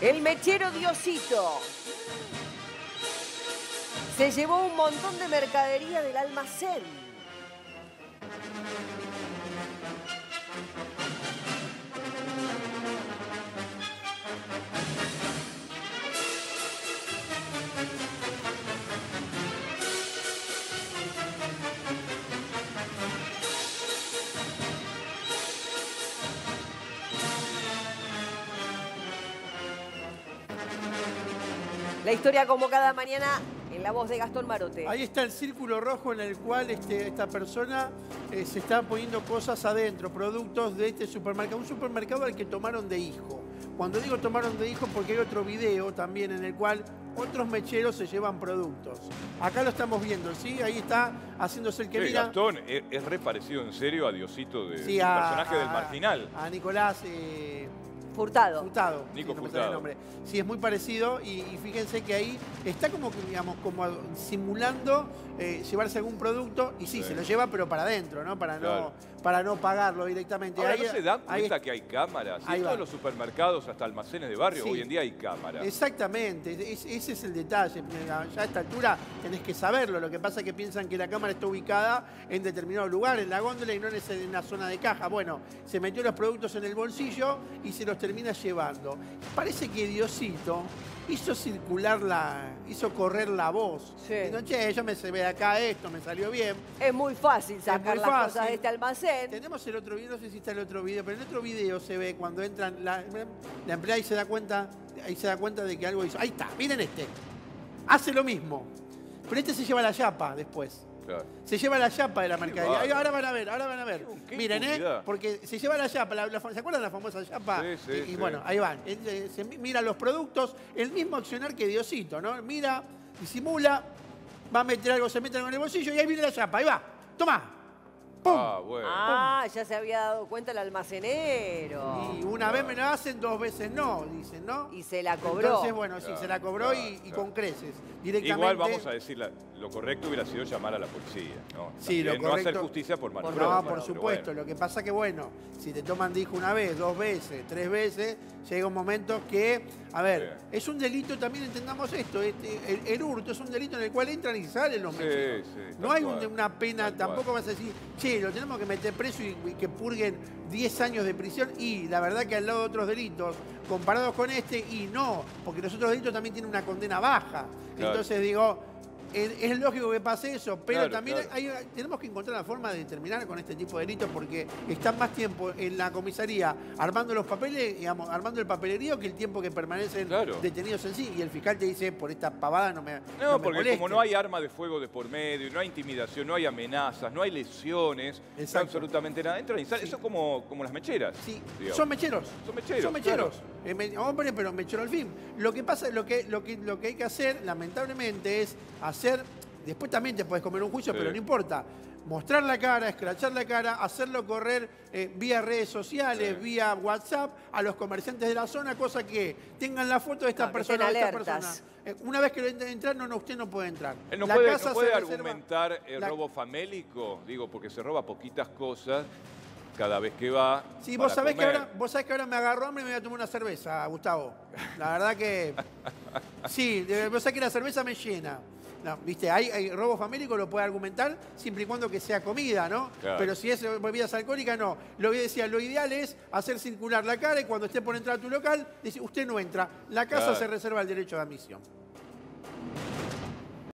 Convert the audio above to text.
El mechero Diosito se llevó un montón de mercadería del almacén. La historia como cada mañana en la voz de Gastón Marote. Ahí está el círculo rojo en el cual este, esta persona eh, se está poniendo cosas adentro, productos de este supermercado. Un supermercado al que tomaron de hijo. Cuando digo tomaron de hijo porque hay otro video también en el cual otros mecheros se llevan productos. Acá lo estamos viendo, ¿sí? Ahí está haciéndose el que Sí, mira. Gastón es, es re parecido en serio a Diosito de, Sí, del a- personaje del marginal. A Nicolás eh, Furtado. Furtado. Nico sí, no Furtado. el nombre. Sí, es muy parecido y, y fíjense que ahí está como, que, digamos, como simulando eh, llevarse algún producto y sí, Sí. se lo lleva pero para adentro, ¿no? Para, Claro. no, para no pagarlo directamente. Ahora, Ahí- ¿no se dan ahí cuenta que hay cámaras? En todos los supermercados, hasta almacenes de barrio, Sí. hoy en día hay cámaras. Exactamente, es- ese es el detalle. Ya a esta altura tenés que saberlo. Lo que pasa es que piensan que la cámara está ubicada en determinado lugar, en la góndola y no en una zona de caja. Bueno, se metió los productos en el bolsillo y se los termina llevando. Parece que Diosito hizo circular la, hizo correr la voz. Sí. Che, yo me se ve acá esto, me salió bien. Es muy fácil sacar muy las fácil. cosas de este almacén. Tenemos el otro video, no sé si está el otro video, pero en el otro video se ve cuando entran, la, la empleada ahí se da cuenta, ahí se da cuenta de que algo hizo. Ahí está, miren este. Hace lo mismo. Pero este se lleva la chapa después. Claro. Se lleva la chapa de la mercadería. Bárbaro. ahora van a ver, ahora van a ver. Qué Miren, ¿eh? Porque se lleva la chapa, la- la- ¿se acuerdan la famosa chapa? Sí, sí, y, bueno, ahí van. Eh, se mi- mira los productos, el mismo accionar que Diosito, ¿no? Mira, disimula, va a meter algo, se mete algo en el bolsillo y ahí viene la chapa, ahí va. Toma. ¡Pum! Ah, bueno. Ah, ya se había dado cuenta el almacenero. Y una vez me la hacen, dos veces no, dicen, ¿no? Y se la cobró. Entonces, bueno, sí, Claro, se la cobró claro, y, y claro. con creces. Directamente. Igual vamos a decir, la- lo correcto hubiera sido llamar a la policía. ¿no? Sí, lo También No hacer correcto- justicia por mano Por propia, No, por pero supuesto. bueno. Lo que pasa que, bueno, si te toman de hijo una vez, dos veces, tres veces, llega un momento que, a ver, Sí. es un delito, también entendamos esto, este, el, el hurto es un delito en el cual entran y salen los Sí, mecheros. sí, no hay un- cual, una pena, tal cual. tampoco vas a decir, che, lo tenemos que meter preso y, y que purguen 10 años de prisión. Y la verdad que al lado de otros delitos, comparados con este, y no, porque los otros delitos también tienen una condena baja. Claro. Entonces digo, es, es lógico que pase eso, pero Claro, también claro. hay- tenemos que encontrar la forma de terminar con este tipo de delitos porque están más tiempo en la comisaría armando los papeles, digamos, armando el papelerío que el tiempo que permanecen Claro. detenidos en sí. Y el fiscal te dice, por esta pavada no me No, me porque moleste". como no hay arma de fuego de por medio, no hay intimidación, no hay amenazas, no hay lesiones, no absolutamente nada. Entran y salen. Sí. Eso es como, como las mecheras. Sí, digamos. son mecheros. Son mecheros, Son mecheros. Eh, me- hombre, pero mechero al fin. Lo que pasa, lo que, lo que, lo que hay que hacer, lamentablemente, es hacer. Después también te puedes comer un juicio, Sí. pero no importa. Mostrar la cara, escrachar la cara, hacerlo correr eh, vía redes sociales, Sí. vía WhatsApp a los comerciantes de la zona, cosa que tengan la foto de esta que persona. de esta persona. Eh, una vez que lo entrar, no, no, usted no puede entrar. Él no La puede, casa no puede reserva- argumentar el la- robo famélico, digo, porque se roba poquitas cosas cada vez que va. Sí, vos sabés, que ahora, vos sabés que ahora me agarró hambre y me voy a tomar una cerveza, Gustavo. La verdad que. Sí, vos sabés que la cerveza me llena. No, Viste, hay, hay robo famélico, lo puede argumentar siempre y cuando que sea comida, ¿no? Claro. Pero si es bebidas alcohólicas, no. Lo que decía, lo ideal es hacer circular la cara y cuando esté por entrar a tu local, decir, usted no entra. La casa Claro. se reserva el derecho de admisión.